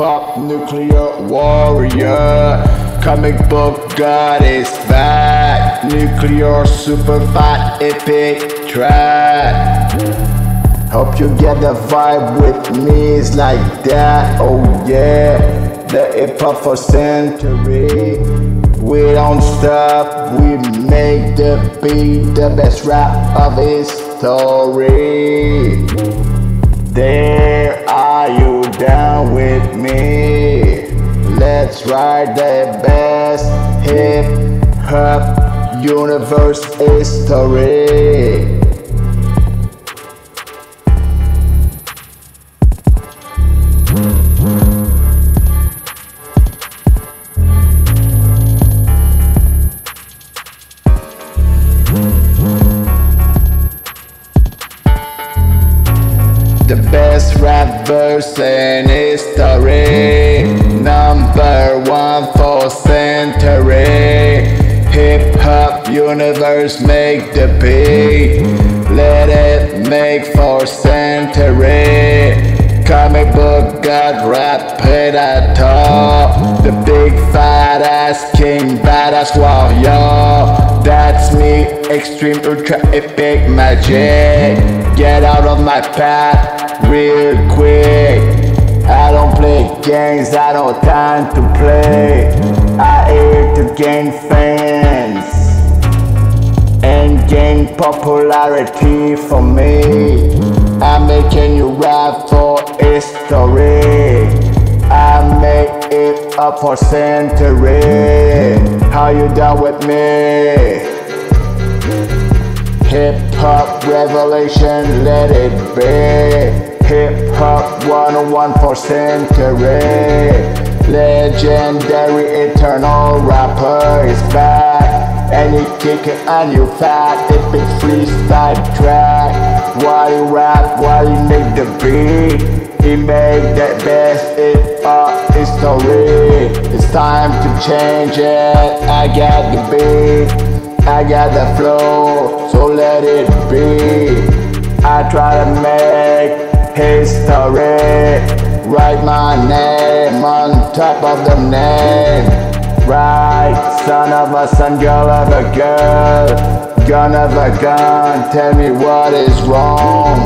Hip hop nuclear warrior. Comic book god is back. Nuclear super fat epic track. Hope you get the vibe with me, it's like that, oh yeah. The hip hop for century. We don't stop, we make the beat the best rap of history. There are you down with me? Let's ride the best hip hop universe history. Universe make the beat. Let it make for century. Comic book god rap predator The big fat ass king badass warrior. That's me extreme ultra epic magic. Get out of my path real quick. I don't play games, I don't time to play. I here to gain fans And gain popularity for me I'm making you rap for history I make it up for century How you down with me? Hip hop revelation, let it be. Hip hop 101 for century. Legendary eternal rapper is back. He kicking on you fat, epic freestyle track. While he rap, while he make the beat. He make that best hip hop history. It's time to change it. I got the beat. I got the flow, so let it be. I try to make history. Write my name on top of the name. Son of a son, girl of a girl. Gun of a gun, tell me what is wrong.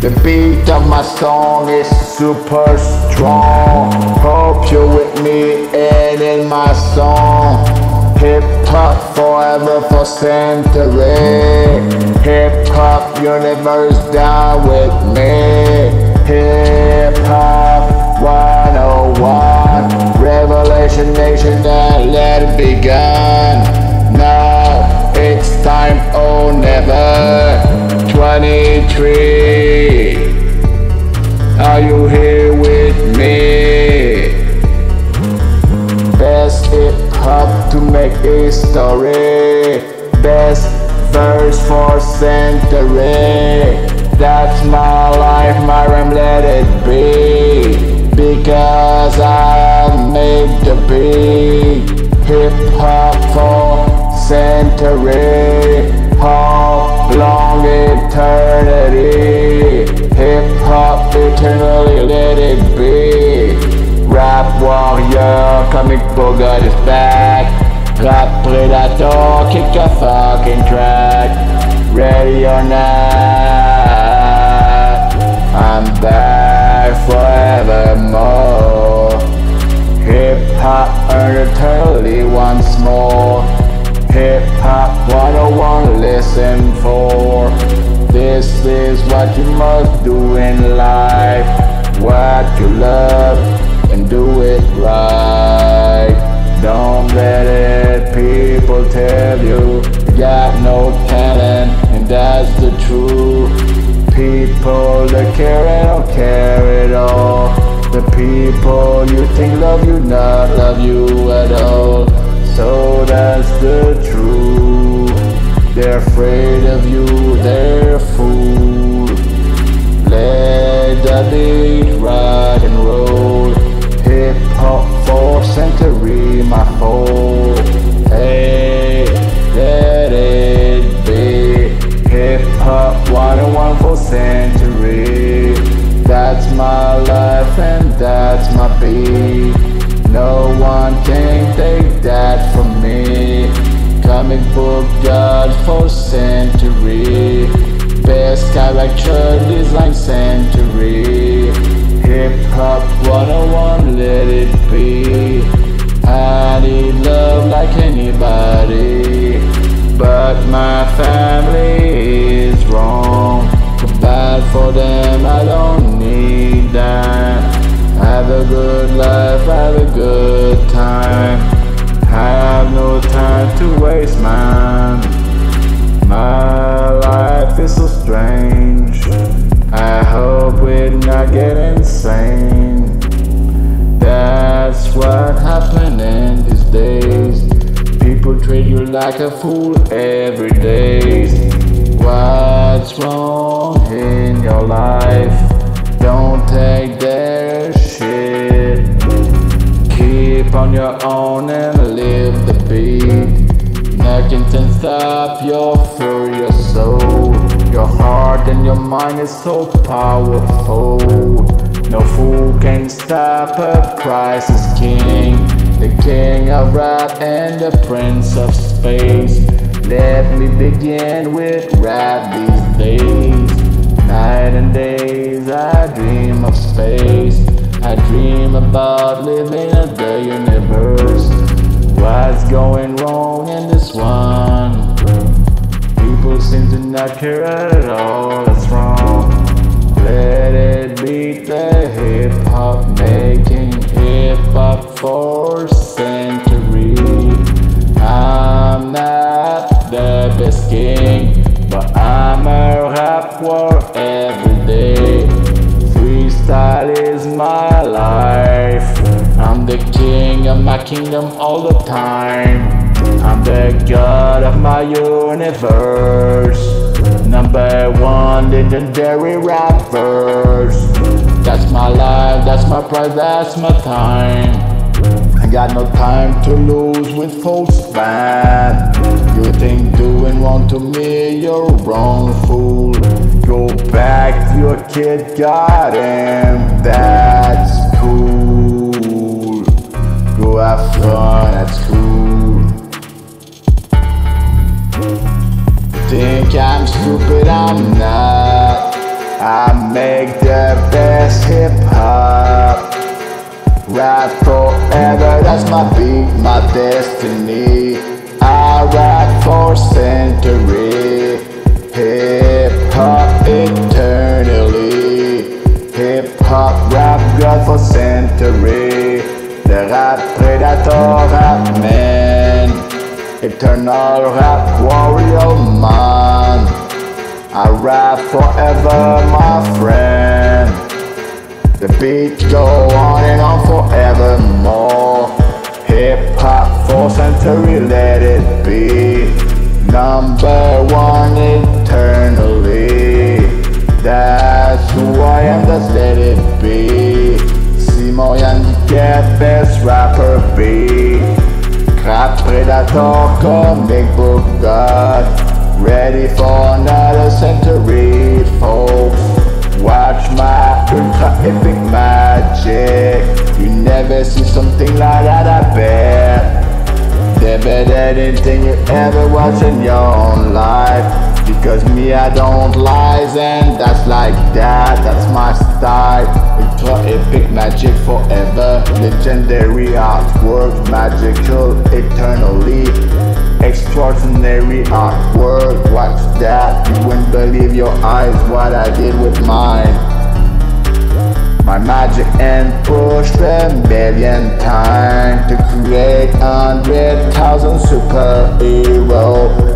The beat of my song is super strong. Hope you're with me and in my song. Hip hop forever for century. Hip hop universe die with me. Hip hop 101. Revelation Nation and let it begun. Now it's time, oh never. 23 beat Hip hop for century. How long eternity. Hip hop eternally let it be. Rap warrior, comic book god is back. Rap predator, kick a fucking track. Ready or not you love and do it right. Don't let it people tell you You got no talent and that's the truth. People that care and don't care at all. The people you think love you not love you Beat rock and roll. Hip hop for century, my whole. Hey, let it be. Hip hop, one and one for century. That's my life and that's my beat. No one can take that from me. Comic book god for century. Best character design century. Hip hop 101, let it be. I need love like anybody. But my family is wrong. Too bad for them, I don't a fool every day. What's wrong in your life? Don't take their shit. Keep on your own and live the beat. Nothing can stop your furious soul. Your heart and your mind is so powerful. No fool can stop a priceless king. The king of rap and the prince of space. Let me begin with rap these days. Night and days I dream of space. I dream about living in the universe. What's going wrong in this one? People seem to not care my life. I'm the king of my kingdom all the time. I'm the god of my universe. Number one legendary rappers. That's my life, that's my pride, that's my time. I got no time to lose with folks bad. You think doing wrong to me, you're wrong, fool. Go back your kid, got him, that's Go have that's cool. Think I'm stupid, I'm not. I make the best hip hop. Rap forever, that's my beat, my destiny. I rap for century. Hip hop eternally. Hip hop rap god for century. The rap predator, rap man. Eternal rap warrior man. I rap forever, my friend. The beats go on and on forevermore. Hip hop for century, let it be. Number one eternally. Rapper beat. Rap predator, comic book god. Ready for another century, folks. Watch my ultra epic magic. You never see something like that, I bet. Never than anything you ever watch in your own life. Because me, I don't lies, and that's like that. That's my style. Ultra epic magic forever. Legendary artwork, magical eternally. Extraordinary artwork. Watch that. You wouldn't believe your eyes what I did with mine. My magic and pushed a million times to create hundred thousand superhero.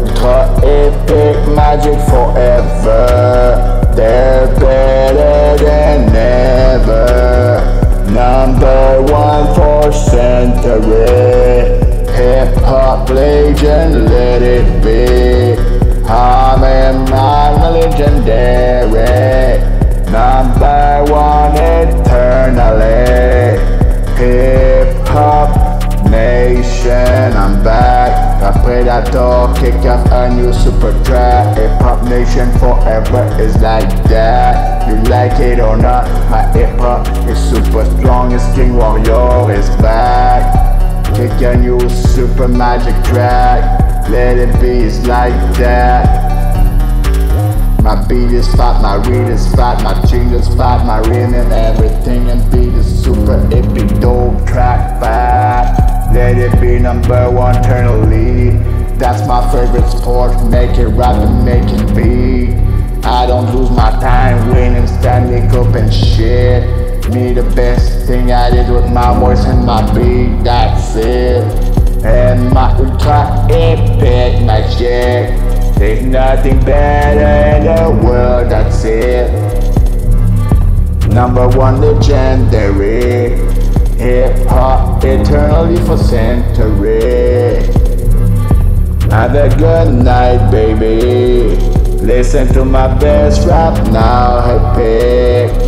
Epic magic forever. They're better than ever. Number one for century. Hip hop legend, let it be. I'm in my religion. Super track. Hip hop nation forever is like that. You like it or not, my hip hop is super strong. It's King Warrior is back. Kick a new super magic track. Let it be, it's like that. My beat is fat, my read is fat, my tune is fat, my rhythm and everything and beat is super epic, dope track fat. Let it be number one eternally. That's my favorite sport, make it rap and make it beat. I don't lose my time winning Stanley Cup and shit. Me the best thing I did with my voice and my beat, that's it. And my ultra epic magic. There's nothing better in the world, that's it. Number one legendary. Hip hop eternally for century. Have a good night, baby. Listen to my best rap now, epic.